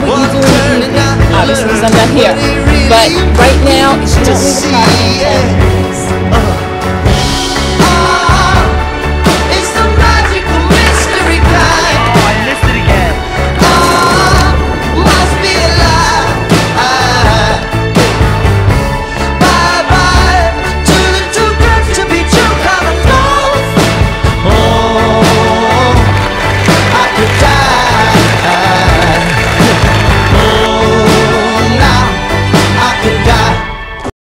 know. Obviously, I'm not here. But right now, it's just